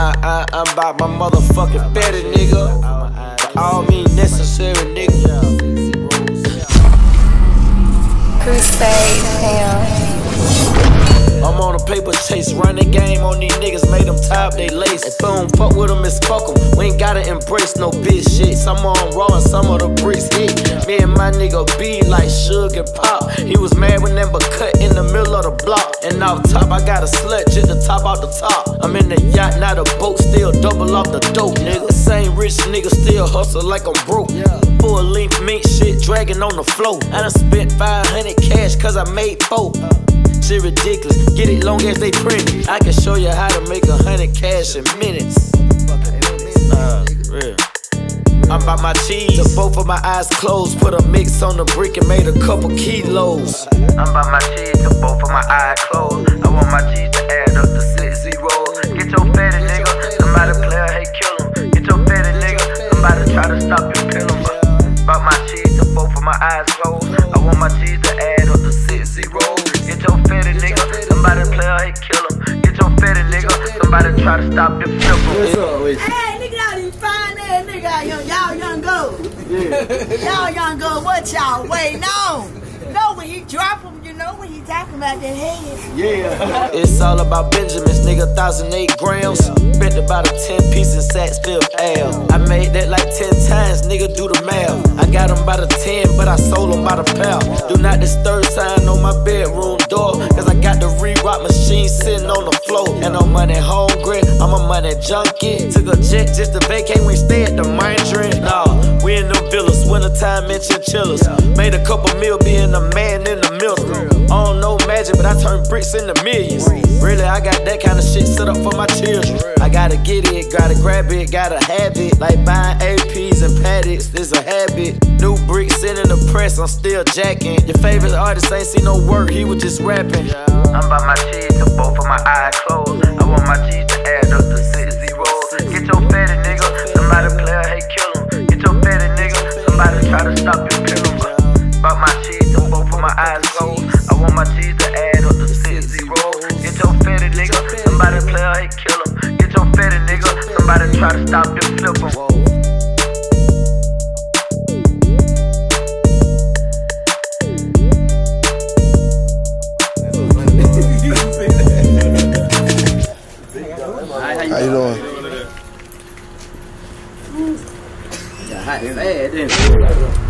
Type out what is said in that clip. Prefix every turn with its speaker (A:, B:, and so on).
A: I, I, I'm about my motherfucking better, nigga.
B: For all means necessary, nigga.
C: Crusade Hell.
A: I'm on a paper chase, running game on these niggas, made them top they lace. If I don't fuck with them, it's fuck them. We ain't gotta embrace no bitch shit. Some on raw and some of the bricks hit. Me and my nigga B like sugar Pop. He was mad when them but cut in the middle of the block. And off top, I got a slut, just the top out the top. I'm in the yacht, not a boat, still double off the dope, nigga. Same rich nigga, still hustle like I'm broke. Full length mink shit, dragging on the floor. I done spent 500 cash cause I made four. Shit ridiculous. Get it long as they print it. I can show you how to make a hundred cash in minutes.
B: Real. I'm by
A: my cheese. To both of my eyes closed. Put a mix on the brick and made a couple kilos.
B: I'm
A: by my cheese. To both of my eyes closed. I want my cheese to add up to six zeros. Get your fatty nigga. Somebody play a hey kill him. Get your fatty nigga. Somebody try to stop you kill
B: him.
A: By my cheese. To both of my eyes closed. I want my cheese to add up to six zeros. Get your fatty nigga. Somebody play a hey kill him. Get your fatty nigga. Somebody try to stop you flip
B: him. Hey,
D: nigga, all these fine ass nigga out here. Y'all young go. Y'all young go. What y'all waiting on? Know when he drop him, you know when he talking about that head.
B: Yeah.
A: it's all about Benjamins, nigga, thousand eight grams. Spent about a 10 piece in Saxville L. I made that like 10 times, nigga, do the math. I got them by the 10, but I sold them by the pound. Do not disturb sign on my bedroom door, cause I got the re-rock machine sitting on the floor. And I'm money hungry, I'm a money junkie. Took a jet just to vacate, we stay wintertime in chinchillas. Made a couple mil being a man in the middle. I don't know magic, but I turn bricks into millions. Really, I got that kind of shit set up for my children. I gotta get it, gotta grab it, gotta have it. Like buying APs and Pateks, this a habit. New bricks in the press, I'm still jacking. Your favorite artist ain't seen no work, he was just rapping.
B: I'm
A: by my cheese both of my eyes my cheese and both of my eyes closed. I want my cheese to add up to six zero. Get your fatty nigga, somebody play or he kill him. Get your fatty nigga, somebody try to stop them flip him.
B: How you doing? Yeah, hot and bad, didn't it?